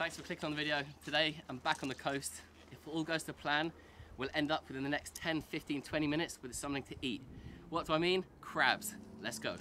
Thanks for clicking on the video. Today I'm back on the coast. If all goes to plan, we'll end up within the next 10, 15, 20 minutes with something to eat. What do I mean? Crabs. Let's go.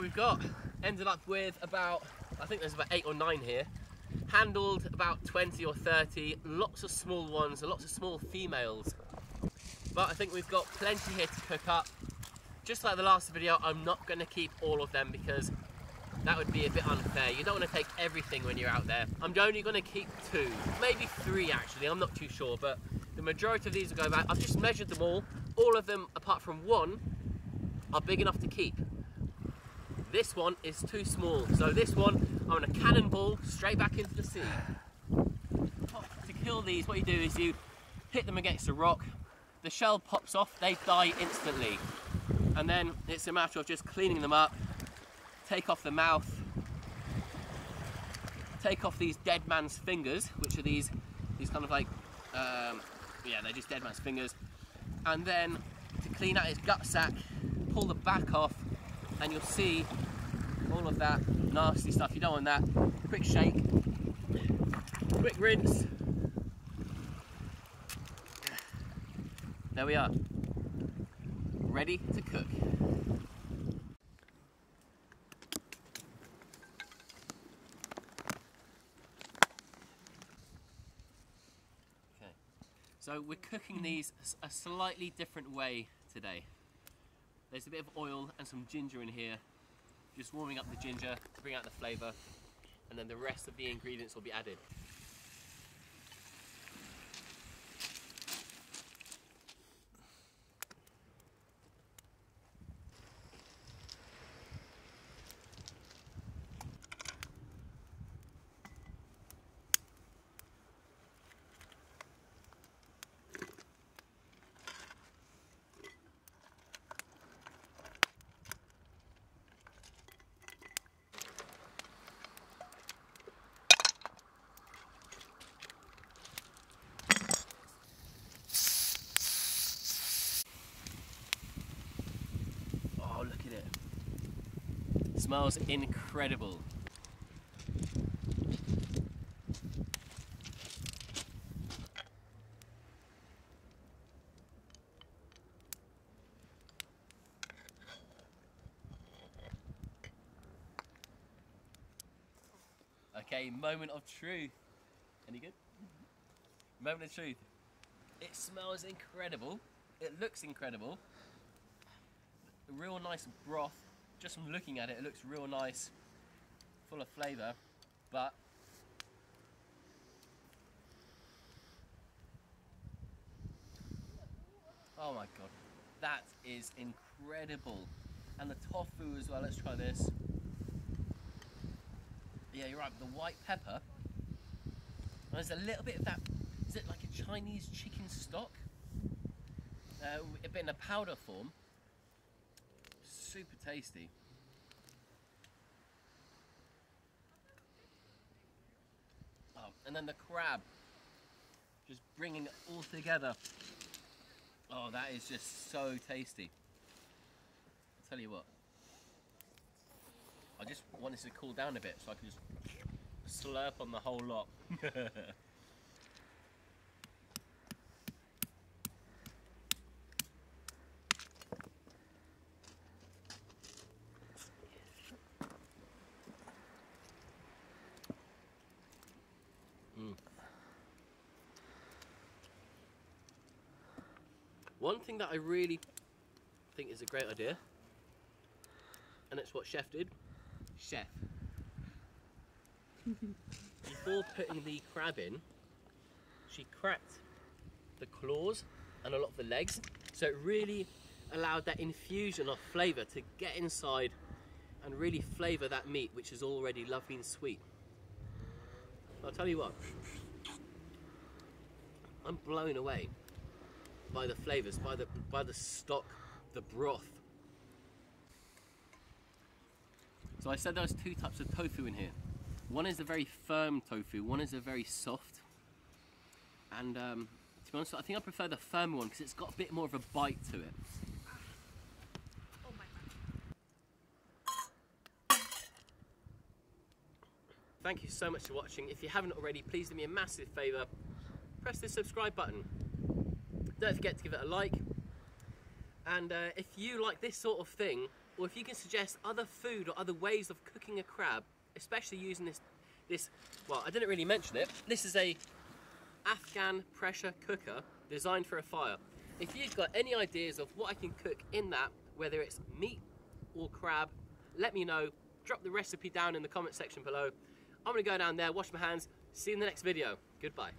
We've got. Ended up with about, I think there's about eight or nine here. Handled about 20 or 30, lots of small ones, lots of small females. But I think we've got plenty here to cook up. Just like the last video, I'm not gonna keep all of them because that would be a bit unfair. You don't want to take everything when you're out there. I'm only going to keep two, maybe three actually, I'm not too sure, but the majority of these will go back. I've just measured them all. All of them, apart from one, are big enough to keep. This one is too small, so this one, I'm to cannonball straight back into the sea. To kill these, what you do is you hit them against a rock, the shell pops off, they die instantly. And then it's a matter of just cleaning them up, take off the mouth, take off these dead man's fingers, which are these, these kind of like, um, yeah, they're just dead man's fingers, and then to clean out his gut sac, pull the back off, and you'll see all of that nasty stuff. You don't want that. Quick shake, quick rinse. There we are, ready to cook. Okay, so we're cooking these a slightly different way today. There's a bit of oil and some ginger in here, just warming up the ginger to bring out the flavour, and then the rest of the ingredients will be added. smells incredible. Okay, moment of truth. Any good? moment of truth. It smells incredible. It looks incredible. Real nice broth just from looking at it, it looks real nice, full of flavour. But oh my god, that is incredible. And the tofu as well. Let's try this. Yeah, you're right. The white pepper. There's a little bit of that. Is it like a Chinese chicken stock? Uh, a bit in a powder form. Super tasty. Oh, and then the crab. Just bringing it all together. Oh, that is just so tasty. I'll tell you what. I just want this to cool down a bit so I can just slurp on the whole lot. One thing that I really think is a great idea, and it's what Chef did. Chef. Before putting the crab in, she cracked the claws and a lot of the legs, so it really allowed that infusion of flavour to get inside and really flavour that meat, which is already lovely and sweet. I'll tell you what, I'm blown away by the flavours, by the by the stock, the broth. So I said there was two types of tofu in here. One is a very firm tofu, one is a very soft. And um, to be honest, I think I prefer the firm one because it's got a bit more of a bite to it. Thank you so much for watching. If you haven't already, please do me a massive favour. Press the subscribe button. Don't forget to give it a like. And uh, if you like this sort of thing, or if you can suggest other food or other ways of cooking a crab, especially using this, this, well, I didn't really mention it. This is a Afghan pressure cooker designed for a fire. If you've got any ideas of what I can cook in that, whether it's meat or crab, let me know. Drop the recipe down in the comment section below. I'm gonna go down there, wash my hands. See you in the next video. Goodbye.